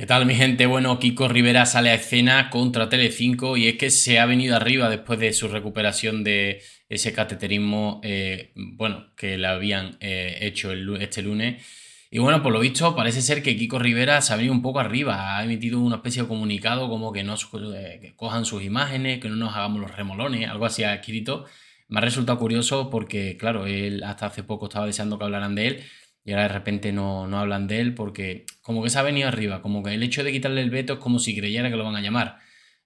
¿Qué tal mi gente? Bueno, Kiko Rivera sale a escena contra Telecinco y es que se ha venido arriba después de su recuperación de ese cateterismo, eh, bueno, que le habían eh, hecho este lunes. Y bueno, por lo visto parece ser que Kiko Rivera se ha venido un poco arriba, ha emitido una especie de comunicado como que no eh, cojan sus imágenes, que no nos hagamos los remolones, algo así ha escrito. Me ha resultado curioso porque, claro, él hasta hace poco estaba deseando que hablaran de él y ahora de repente no, no hablan de él porque como que se ha venido arriba, como que el hecho de quitarle el veto es como si creyera que lo van a llamar.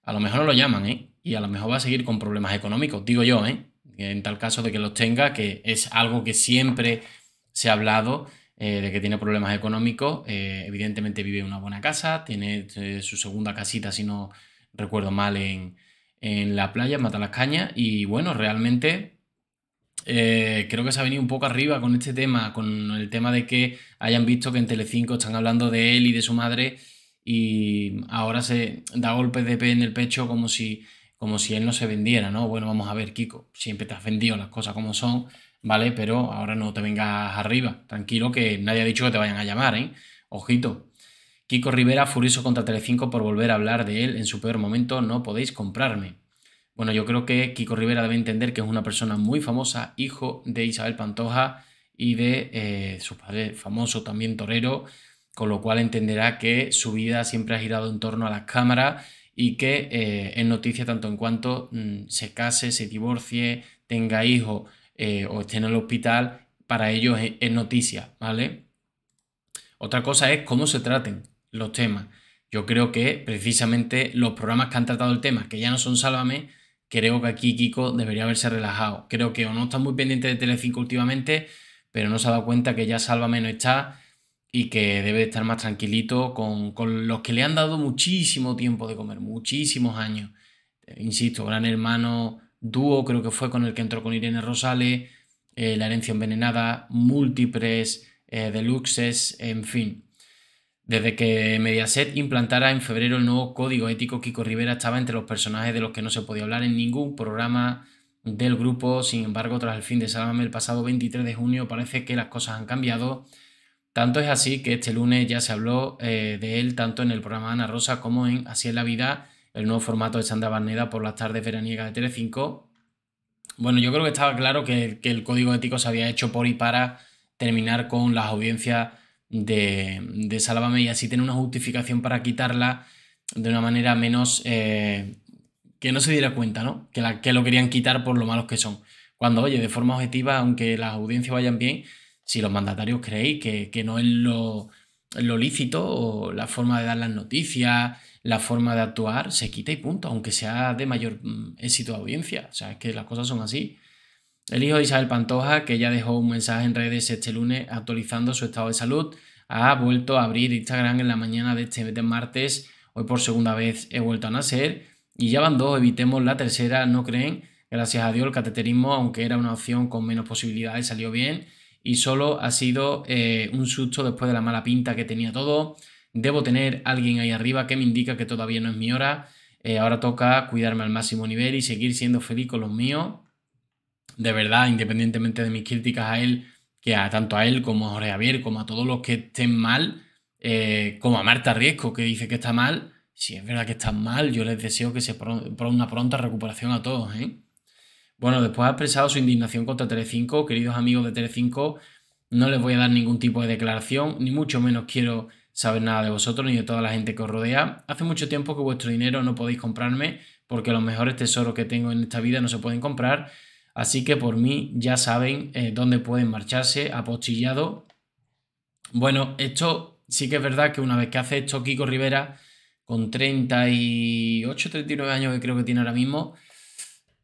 A lo mejor no lo llaman, ¿eh? Y a lo mejor va a seguir con problemas económicos, digo yo, ¿eh? En tal caso de que los tenga, que es algo que siempre se ha hablado, eh, de que tiene problemas económicos. Eh, evidentemente vive en una buena casa, tiene eh, su segunda casita, si no recuerdo mal, en, en la playa, Mata las Cañas. Y bueno, realmente eh, creo que se ha venido un poco arriba con este tema, con el tema de que hayan visto que en Telecinco están hablando de él y de su madre y ahora se da golpes de pe en el pecho como si, como si él no se vendiera, ¿no? Bueno, vamos a ver, Kiko, siempre te has vendido las cosas como son, ¿vale? Pero ahora no te vengas arriba, tranquilo que nadie ha dicho que te vayan a llamar, ¿eh? Ojito. Kiko Rivera furioso contra Telecinco por volver a hablar de él en su peor momento, no podéis comprarme. Bueno, yo creo que Kiko Rivera debe entender que es una persona muy famosa, hijo de Isabel Pantoja y de eh, su padre famoso también torero, con lo cual entenderá que su vida siempre ha girado en torno a las cámaras y que eh, es noticia tanto en cuanto mm, se case, se divorcie, tenga hijos eh, o esté en el hospital, para ellos es, es noticia, ¿vale? Otra cosa es cómo se traten los temas. Yo creo que precisamente los programas que han tratado el tema, que ya no son Sálvame, creo que aquí Kiko debería haberse relajado. Creo que o no está muy pendiente de Telecinco últimamente, pero no se ha dado cuenta que ya Sálvame no está y que debe estar más tranquilito con, los que le han dado muchísimo tiempo de comer, muchísimos años. Insisto, Gran Hermano, dúo creo que fue con el que entró con Irene Rosales, eh, La herencia envenenada, múltiples, eh, deluxes, en fin. Desde que Mediaset implantara en febrero el nuevo código ético, Kiko Rivera estaba entre los personajes de los que no se podía hablar en ningún programa del grupo. Sin embargo, tras el fin de Sálvame el pasado 23 de junio, parece que las cosas han cambiado. Tanto es así que este lunes ya se habló eh, de él tanto en el programa Ana Rosa como en Así es la vida, el nuevo formato de Sandra Barneda por las tardes veraniega de Telecinco. Bueno, yo creo que estaba claro que, que el código ético se había hecho por y para terminar con las audiencias de, de Sálvame y así tener una justificación para quitarla de una manera menos... Eh, que no se diera cuenta, ¿no? Que, la, que lo querían quitar por lo malos que son. Cuando, oye, de forma objetiva, aunque las audiencias vayan bien, si los mandatarios creéis que, no es lo, lo, lícito o la forma de dar las noticias, la forma de actuar, se quita y punto, aunque sea de mayor mm, éxito de audiencia. O sea, es que las cosas son así. El hijo de Isabel Pantoja, que ya dejó un mensaje en redes este lunes actualizando su estado de salud, ha vuelto a abrir Instagram en la mañana de este martes. Hoy por segunda vez he vuelto a nacer y ya van dos, evitemos la tercera, ¿no creen? Gracias a Dios el cateterismo, aunque era una opción con menos posibilidades, salió bien y solo ha sido eh, un susto después de la mala pinta que tenía todo. Debo tener alguien ahí arriba que me indica que todavía no es mi hora. Eh, ahora toca cuidarme al máximo nivel y seguir siendo feliz con los míos de verdad, independientemente de mis críticas a él, que a tanto a él como a Jorge Javier, como a todos los que estén mal, eh, como a Marta Riesco, que dice que está mal, si es verdad que están mal, yo les deseo que se por una pronta recuperación a todos. ¿eh? Bueno, después ha expresado su indignación contra Telecinco. Queridos amigos de Telecinco, no les voy a dar ningún tipo de declaración, ni mucho menos quiero saber nada de vosotros ni de toda la gente que os rodea. Hace mucho tiempo que vuestro dinero no podéis comprarme porque los mejores tesoros que tengo en esta vida no se pueden comprar Así que por mí ya saben eh, dónde pueden marcharse, apostillado. Bueno, esto sí que es verdad que una vez que hace esto Kiko Rivera, con 38, 39 años que creo que tiene ahora mismo,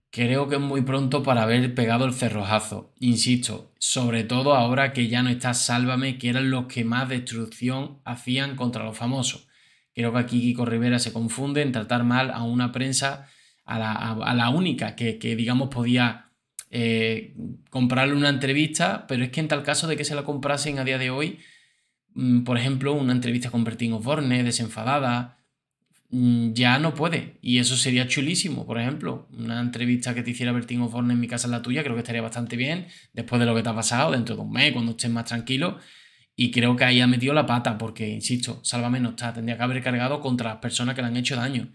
creo que es muy pronto para haber pegado el cerrojazo. Insisto, sobre todo ahora que ya no está Sálvame, que eran los que más destrucción hacían contra los famosos. Creo que aquí Kiko Rivera se confunde en tratar mal a una prensa, a la, única que, que, digamos, podía eh, comprarle una entrevista, pero es que en tal caso de que se la comprasen a día de hoy, mm, por ejemplo, una entrevista con Bertín Osborne, desenfadada, mm, ya no puede. Y eso sería chulísimo, por ejemplo. Una entrevista que te hiciera Bertín Osborne en mi casa, en la tuya, creo que estaría bastante bien, después de lo que te ha pasado, dentro de un mes, cuando estés más tranquilo. Y creo que ahí ha metido la pata, porque, insisto, Sálvame no está, tendría que haber cargado contra las personas que le han hecho daño.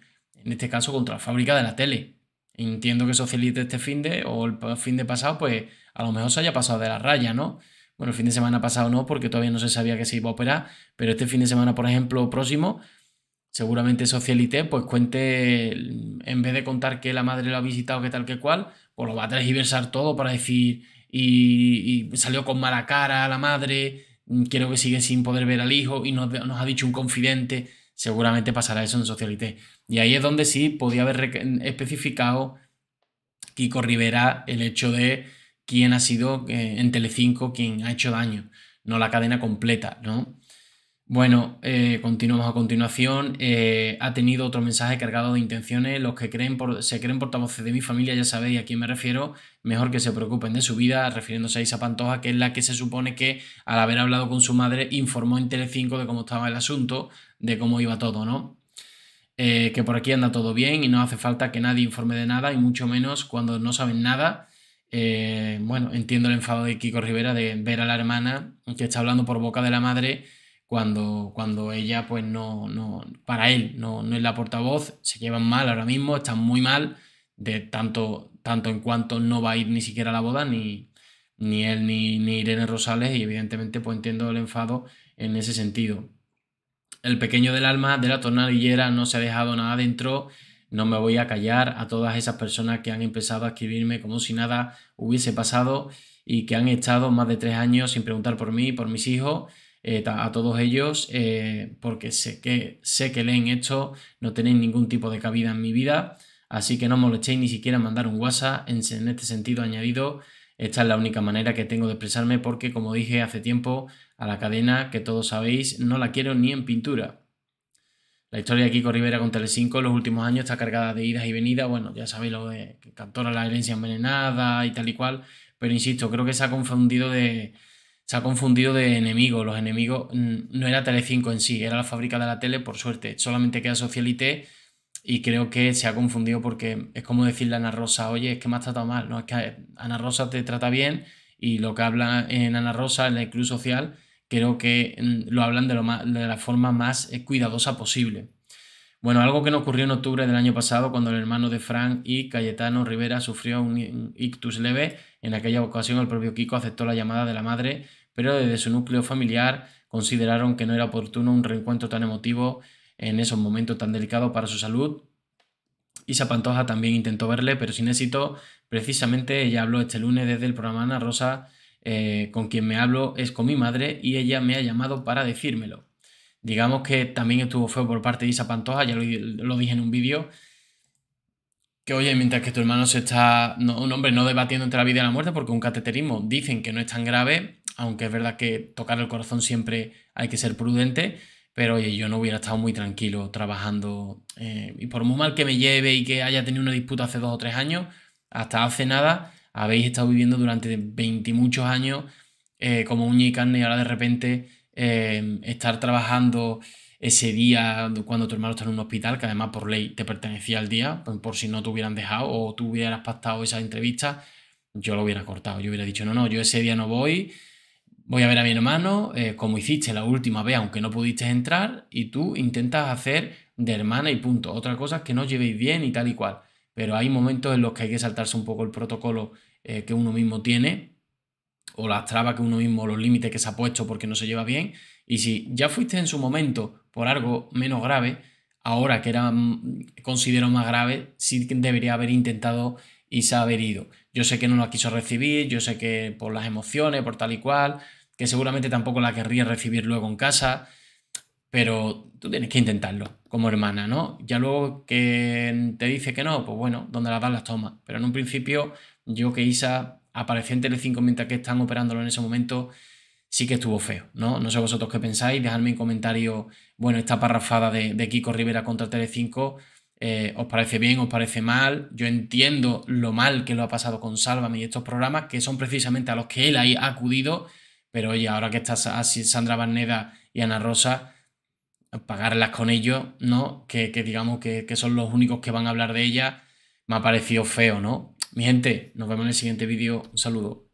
En este caso, contra la fábrica de la tele. Entiendo que Socialite este fin de, o el fin de pasado, pues a lo mejor se haya pasado de la raya, ¿no? Bueno, el fin de semana pasado no, porque todavía no se sabía que se iba a operar, pero este fin de semana, por ejemplo, próximo, seguramente Socialite, pues cuente, en vez de contar que la madre lo ha visitado, que tal que cual, pues lo va a transversar todo para decir, y, salió con mala cara la madre, quiero que sigue sin poder ver al hijo, y nos, nos ha dicho un confidente, seguramente pasará eso en Socialite. Y ahí es donde sí podía haber especificado Kiko Rivera el hecho de quién ha sido eh, en Telecinco quien ha hecho daño, no la cadena completa, ¿no? Bueno, eh, continuamos a continuación. Eh, ha tenido otro mensaje cargado de intenciones. Los que creen por, se creen portavoces de mi familia ya sabéis a quién me refiero. Mejor que se preocupen de su vida, refiriéndose a Isa Pantoja, que es la que se supone que, al haber hablado con su madre, informó en Telecinco de cómo estaba el asunto, de cómo iba todo, ¿no? Eh, que por aquí anda todo bien y no hace falta que nadie informe de nada, y mucho menos cuando no saben nada. bueno, entiendo el enfado de Kiko Rivera de ver a la hermana que está hablando por boca de la madre cuando, cuando ella, pues no, no, para él no, no es la portavoz, se llevan mal ahora mismo, están muy mal, de tanto, tanto en cuanto no va a ir ni siquiera a la boda, ni, ni él ni, ni Irene Rosales, y evidentemente pues entiendo el enfado en ese sentido. El pequeño del alma de la tornadillera no se ha dejado nada dentro, no me voy a callar a todas esas personas que han empezado a escribirme como si nada hubiese pasado y que han estado más de tres años sin preguntar por mí, por mis hijos, eh, a todos ellos eh, porque sé que, sé que leen esto, no tenéis ningún tipo de cabida en mi vida, así que no molestéis ni siquiera mandar un WhatsApp en, este sentido añadido. Esta es la única manera que tengo de expresarme porque, como dije hace tiempo, a la cadena, que todos sabéis, no la quiero ni en pintura. La historia de Kiko Rivera con Telecinco en los últimos años está cargada de idas y venidas. Bueno, ya sabéis lo de que la herencia envenenada y tal y cual. Pero insisto, creo que se ha confundido de, se ha confundido de enemigo. Los enemigos mm, no era Telecinco en sí, era la fábrica de la tele, por suerte. Solamente queda Socialite y creo que se ha confundido porque es como decirle a Ana Rosa, oye, es que me has tratado mal. No, es que Ana Rosa te trata bien y lo que habla en Ana Rosa, en el Club Social, creo que mm, lo hablan de, la forma más eh, cuidadosa posible. Bueno, algo que no ocurrió en octubre del año pasado cuando el hermano de Frank y Cayetano Rivera sufrió un ictus leve. En aquella ocasión el propio Kiko aceptó la llamada de la madre, pero desde su núcleo familiar consideraron que no era oportuno un reencuentro tan emotivo en esos momentos tan delicados para su salud. Isa Pantoja también intentó verle, pero sin éxito. Precisamente ella habló este lunes desde el programa Ana Rosa, eh, con quien me hablo es con mi madre y ella me ha llamado para decírmelo. Digamos que también estuvo feo por parte de Isa Pantoja, ya lo, dije en un vídeo, que oye, mientras que tu hermano se está, un hombre no debatiendo entre la vida y la muerte, porque un cateterismo dicen que no es tan grave, aunque es verdad que tocar el corazón siempre hay que ser prudente, pero oye, yo no hubiera estado muy tranquilo trabajando, eh, y por muy mal que me lleve y que haya tenido una disputa hace dos o tres años, hasta hace nada habéis estado viviendo durante 20 muchos años eh, como uña y carne y ahora de repente Em, estar trabajando ese día cuando tu hermano está en un hospital, que además por ley te pertenecía al día, pues, por si no te hubieran dejado o tú hubieras pactado esa entrevista, yo lo hubiera cortado. Yo hubiera dicho, no, no, yo ese día no voy, voy a ver a mi hermano, eh, como hiciste la última vez, aunque no pudiste entrar, y tú intentas hacer de hermana y punto. Otra cosa es que no llevéis bien y tal y cual. Pero hay momentos en los que hay que saltarse un poco el protocolo eh, que uno mismo tiene o las trabas que uno mismo, los límites que se ha puesto porque no se lleva bien. Y si ya fuiste en su momento por algo menos grave, ahora que era, mm, considero más grave, sí debería haber intentado y se haber ido. Yo sé que no la quiso recibir, yo sé que por las emociones, por tal y cual, que seguramente tampoco la querría recibir luego en casa, pero tú tienes que intentarlo como hermana, ¿no? Ya luego que te dice que no, pues bueno, donde las das las tomas. Pero en un principio, yo que Isa apareció en Telecinco mientras que están operándolo en ese momento, sí que estuvo feo, ¿no? No sé vosotros qué pensáis, dejadme en comentario, bueno, esta parrafada de, Kiko Rivera contra Telecinco, eh, ¿os parece bien, os parece mal? Yo entiendo lo mal que lo ha pasado con Sálvame y estos programas, que son precisamente a los que él ha acudido, pero oye, ahora que está así Sandra Barneda y Ana Rosa, pagarlas con ellos, ¿no? Que, digamos que, que, son los únicos que van a hablar de ella, me ha parecido feo, ¿no? Mi gente, nos vemos en el siguiente vídeo. Un saludo.